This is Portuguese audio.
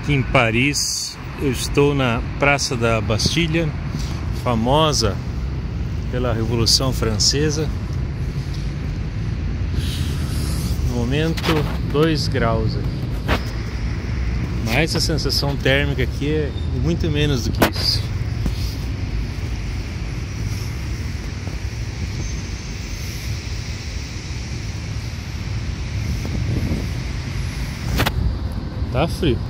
aqui em Paris. Eu estou na Praça da Bastilha, famosa pela Revolução Francesa. No momento, 2 graus aqui. Mas a sensação térmica aqui é muito menos do que isso. Tá frio.